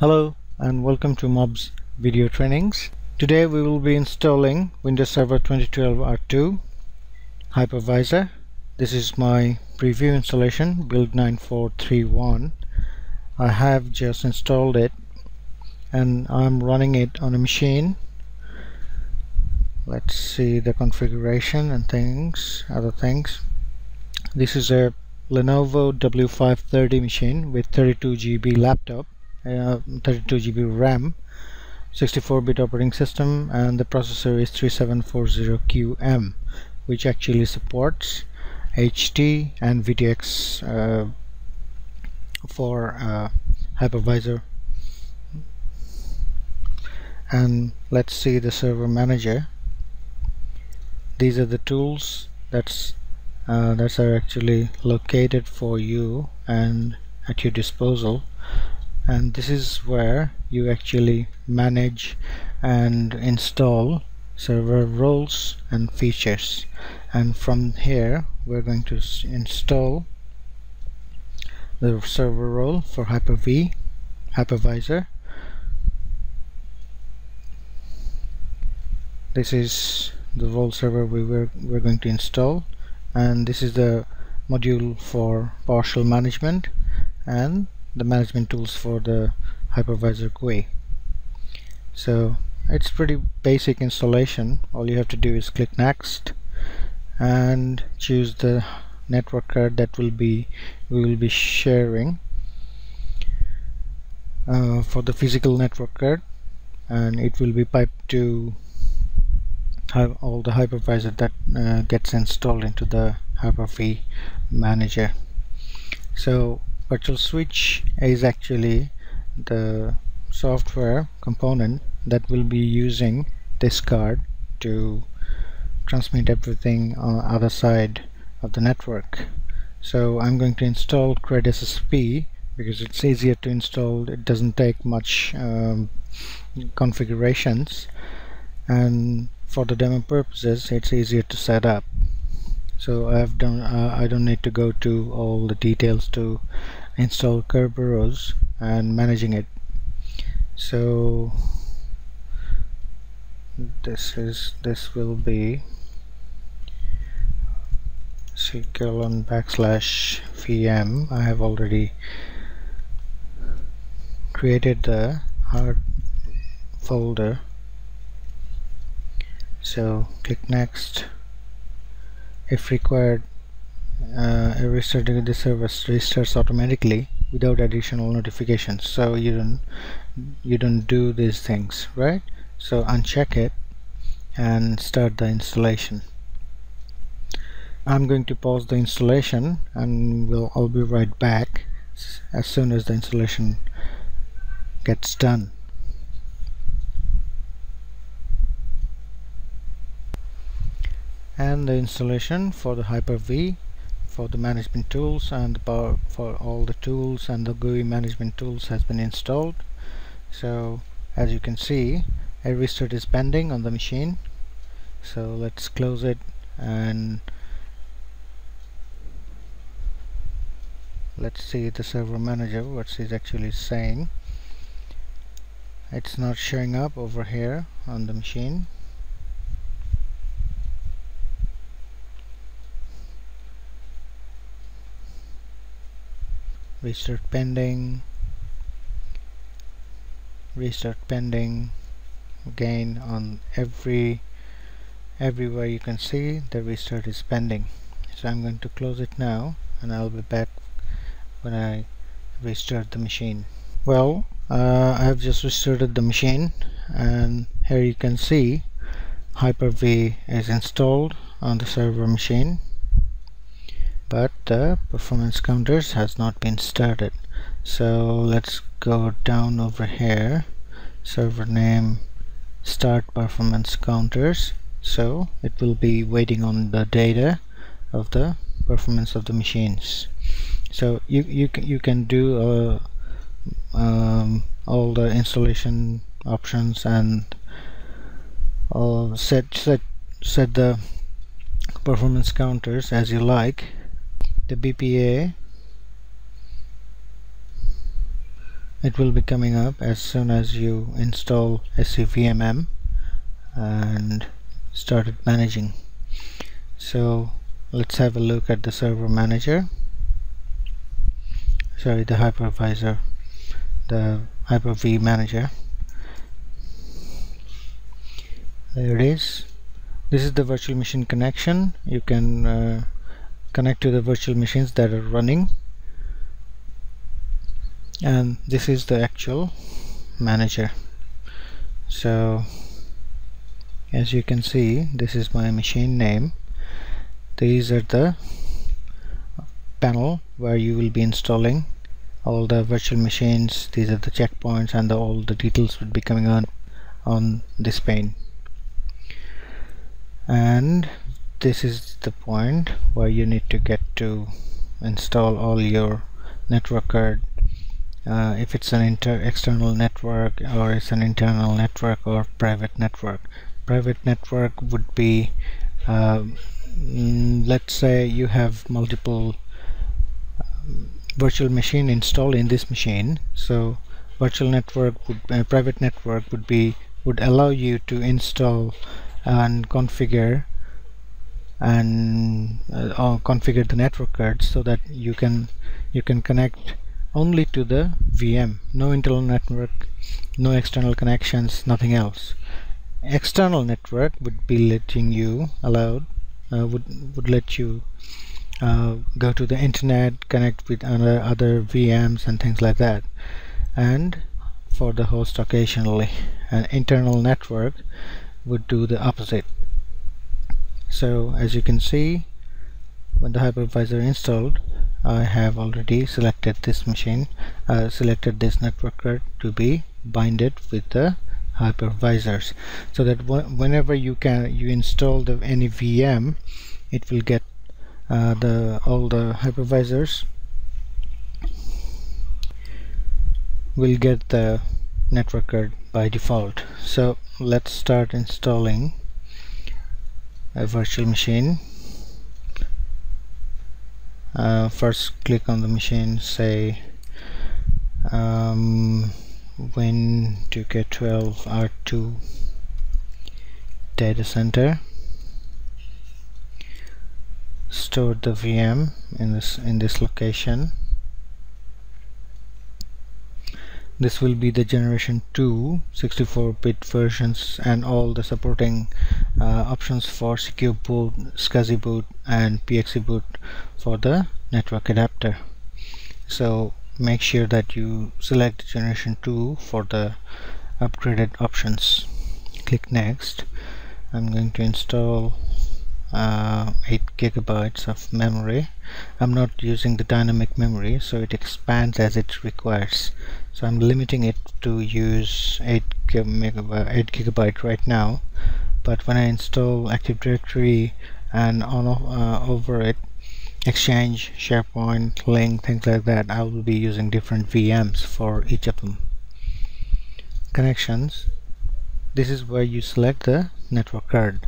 Hello and welcome to MOBS video trainings. Today we will be installing Windows Server 2012 R2 hypervisor. This is my preview installation build 9431. I have just installed it and I'm running it on a machine. Let's see the configuration and things, other things. This is a Lenovo W530 machine with 32 GB laptop 32 GB RAM 64-bit operating system and the processor is 3740QM which actually supports HT and VTX uh, for uh, hypervisor. And let's see the server manager. These are the tools that's uh, are actually located for you and at your disposal and this is where you actually manage and install server roles and features. And from here we're going to install the server role for Hyper-V hypervisor. This is the role server we were we're going to install. And this is the module for PowerShell management. And the management tools for the hypervisor GUI so it's pretty basic installation. All you have to do is click next and choose the network card that will be we will be sharing uh, for the physical network card. And it will be piped to have all the hypervisor that uh, gets installed into the Hyper-V manager. So virtual switch is actually the software component that will be using this card to transmit everything on the other side of the network. So I'm going to install CredSSP because it's easier to install. It doesn't take much um, configurations. And for the demo purposes it's easier to set up so I've done uh, I don't need to go to all the details to install Kerberos and managing it. So this is this will be colon backslash vm I have already created the hard folder. So click next if required uh, restarting the service restarts automatically without additional notifications. So you don't you don't do these things right? So uncheck it and start the installation. I'm going to pause the installation and we'll I'll be right back as soon as the installation gets done and the installation for the Hyper-V for the management tools and the power for all the tools and the GUI management tools has been installed. So as you can see a restart is pending on the machine. So let's close it and let's see the server manager what actually saying. It's not showing up over here on the machine restart pending. Restart pending. Again on every everywhere you can see the restart is pending. So I'm going to close it now and I'll be back when I restart the machine. Well uh, I have just restarted the machine and here you can see Hyper-V is installed on the server machine but the performance counters has not been started. So let's go down over here. Server name start performance counters. So it will be waiting on the data of the performance of the machines. So you you can you can do uh, um, all the installation options and uh, set set set the performance counters as you like the BPA it will be coming up as soon as you install SCVMM and started managing. So let's have a look at the server manager. Sorry the hypervisor the Hyper-V manager. There it is. This is the virtual machine connection. You can uh, connect to the virtual machines that are running. And this is the actual manager. So as you can see this is my machine name. These are the panel where you will be installing all the virtual machines. These are the checkpoints and the, all the details would be coming on on this pane. And this is the point where you need to get to install all your network card. Uh, if it's an inter external network or it's an internal network or private network. Private network would be uh, let's say you have multiple um, virtual machine installed in this machine. So virtual network would uh, private network would be would allow you to install and configure and uh, configure the network cards so that you can you can connect only to the VM no internal network no external connections nothing else. External network would be letting you allowed uh, would would let you uh, go to the internet connect with other other VMs and things like that. And for the host occasionally. An internal network would do the opposite so as you can see when the hypervisor installed I have already selected this machine uh, selected this network card to be binded with the hypervisors. So that whenever you can you install the any VM it will get uh, the all the hypervisors will get the network card by default. So let's start installing a virtual machine. Uh, first click on the machine say um, Win2K12 R2 data center. Store the VM in this in this location this will be the generation 2 64-bit versions and all the supporting uh, options for secure boot, SCSI boot and PXE boot for the network adapter. So make sure that you select generation 2 for the upgraded options. Click next. I'm going to install uh, 8 gigabytes of memory. I'm not using the dynamic memory so it expands as it requires so I'm limiting it to use 8 megabyte 8 gigabyte right now. But when I install Active Directory and on uh, over it Exchange, SharePoint, Lync, things like that I will be using different VMs for each of them. Connections. This is where you select the network card.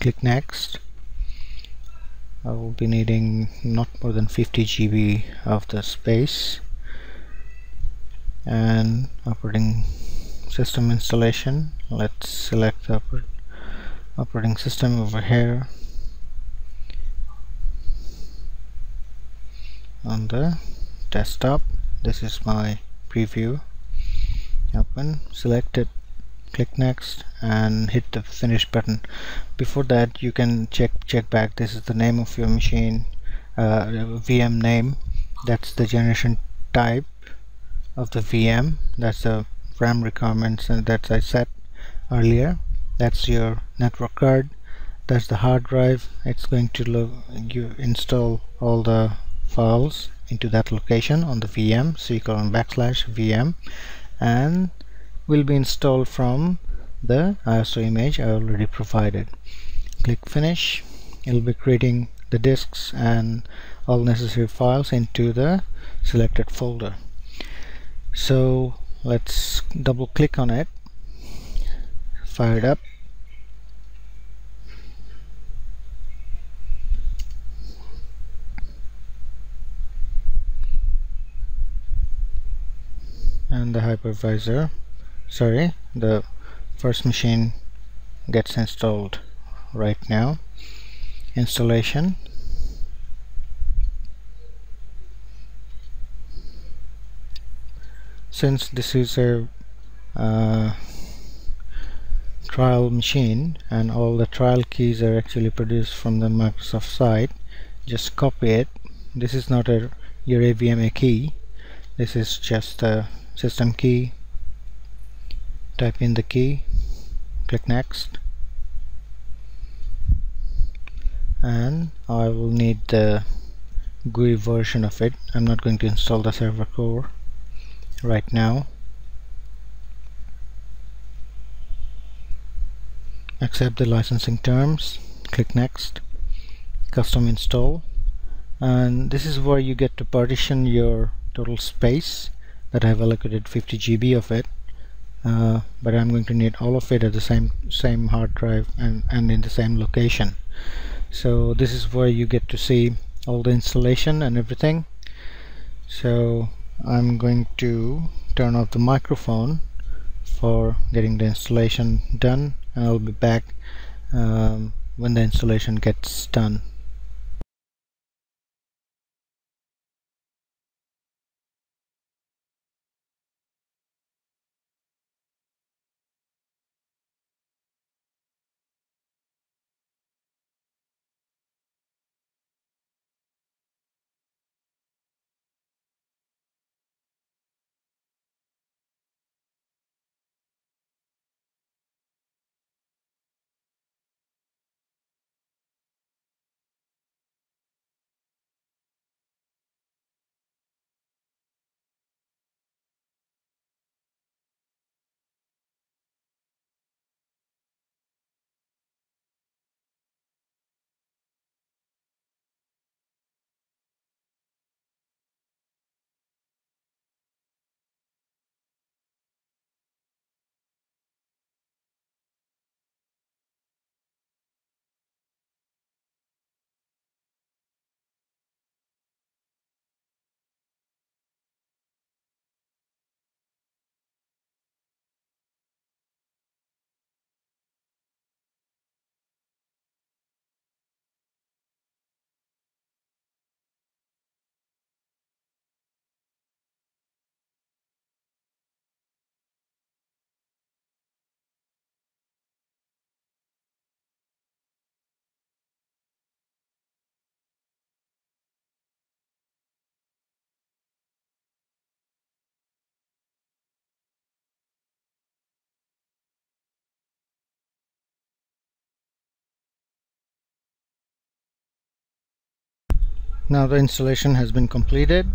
Click next. I will be needing not more than 50 GB of the space and operating system installation. Let's select the operating system over here. On the desktop this is my preview. Open select it click next and hit the finish button. Before that you can check check back. This is the name of your machine uh, VM name. That's the generation type of the VM that's the RAM requirements that I set earlier. That's your network card. That's the hard drive. It's going to look you install all the files into that location on the VM so you on backslash VM and will be installed from the ISO image I already provided. Click finish. It'll be creating the disks and all necessary files into the selected folder so let's double click on it. Fire it up. And the hypervisor. Sorry the first machine gets installed right now. Installation since this is a uh, trial machine and all the trial keys are actually produced from the Microsoft site just copy it. This is not a your AVMA key. This is just a system key. Type in the key. Click next. And I will need the GUI version of it. I'm not going to install the server core right now. Accept the licensing terms. Click next. Custom install. And this is where you get to partition your total space that I have allocated 50 GB of it. Uh, but I'm going to need all of it at the same same hard drive and, and in the same location. So this is where you get to see all the installation and everything. So I'm going to turn off the microphone for getting the installation done and I'll be back um, when the installation gets done now the installation has been completed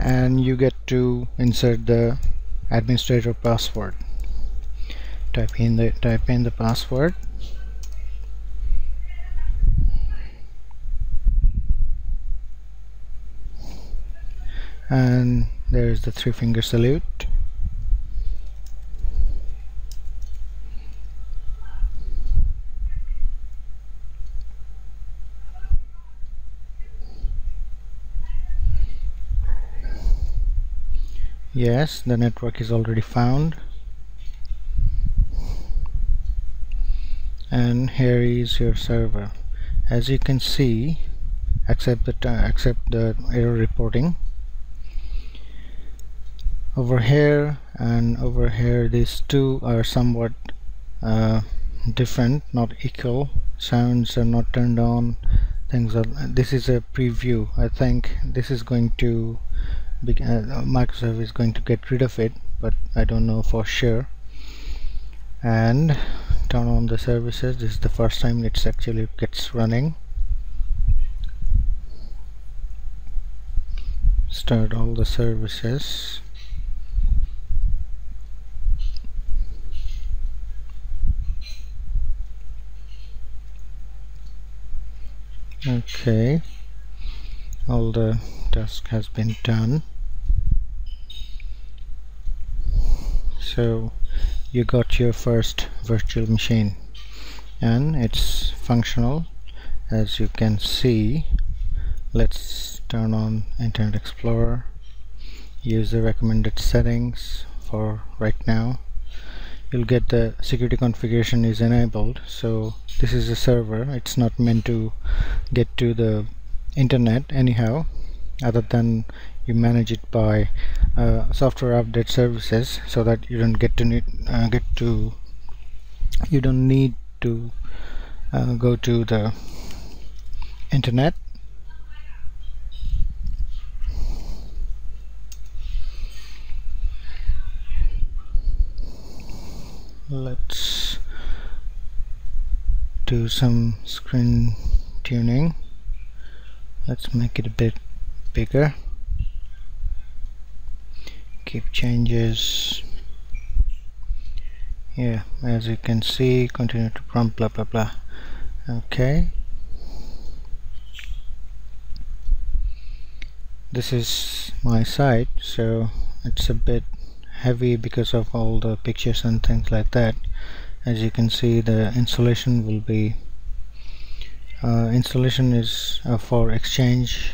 and you get to insert the administrator password. Type in the type in the password. And there's the three finger salute yes the network is already found. And here is your server. As you can see accept the accept the error reporting. Over here and over here these two are somewhat uh, different not equal. Sounds are not turned on. Things are this is a preview. I think this is going to uh, Uh, Microsoft is going to get rid of it but I don't know for sure. And turn on the services this is the first time it's actually gets running. Start all the services. Okay all the task has been done. So you got your first virtual machine and it's functional as you can see. Let's turn on Internet Explorer. Use the recommended settings for right now. You'll get the security configuration is enabled. So this is a server. It's not meant to get to the internet anyhow other than you manage it by uh, software update services so that you don't get to need, uh, get to you don't need to uh, go to the internet. Let's do some screen tuning let's make it a bit bigger. Keep changes. Yeah as you can see continue to prompt blah blah blah. Okay. This is my site so it's a bit heavy because of all the pictures and things like that. As you can see the installation will be uh, installation is uh, for exchange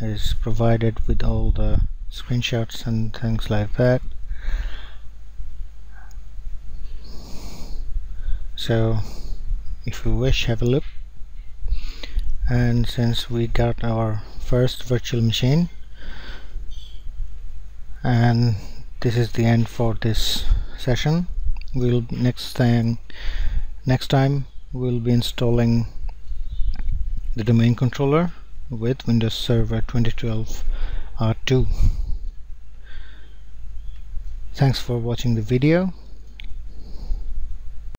is provided with all the screenshots and things like that. So if you wish have a look. And since we got our first virtual machine and this is the end for this session. We'll next time next time we'll be installing the domain controller with Windows Server 2012 R2 thanks for watching the video